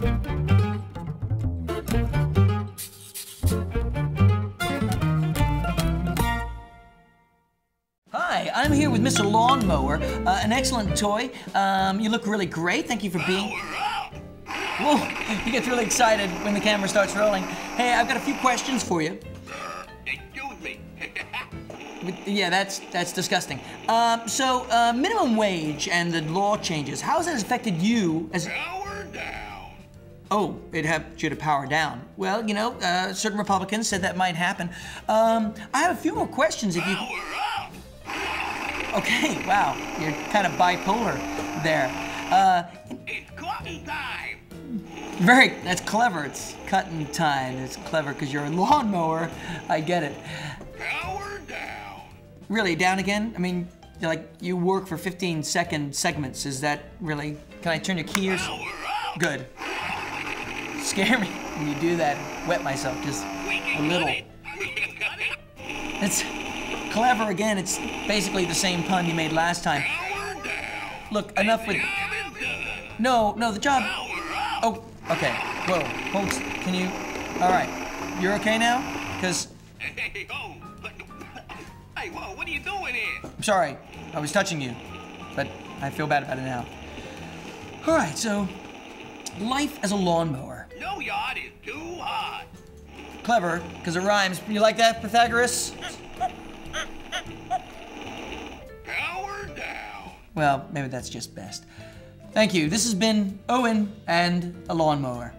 Hi, I'm here with Mr. Lawnmower, uh, an excellent toy. Um, you look really great. Thank you for being. Whoa, he gets really excited when the camera starts rolling. Hey, I've got a few questions for you. Excuse me. Yeah, that's that's disgusting. Um, so, uh, minimum wage and the law changes. How has that affected you as? Power. Oh, it helped you to power down. Well, you know, uh, certain Republicans said that might happen. Um, I have a few more questions. If you. Power up. Okay, wow, you're kind of bipolar there. Uh, It's cotton time. very, that's clever. It's cutting time. It's clever because you're a lawnmower. I get it. Power down. Really, down again? I mean, like you work for 15 second segments. Is that really? Can I turn your key or? Power up. Good. Scare me when you do that. Wet myself just a little. It's clever again. It's basically the same pun you made last time. Look, enough with. No, no, the job. Oh, okay. Whoa, folks, can you? All right, you're okay now? Cause Hey, oh. Hey, whoa, what are you doing here? I'm sorry, I was touching you, but I feel bad about it now. All right, so life as a lawnmower. No yard is too hot. Clever, because it rhymes. You like that, Pythagoras? Power down. Well, maybe that's just best. Thank you. This has been Owen and a lawnmower.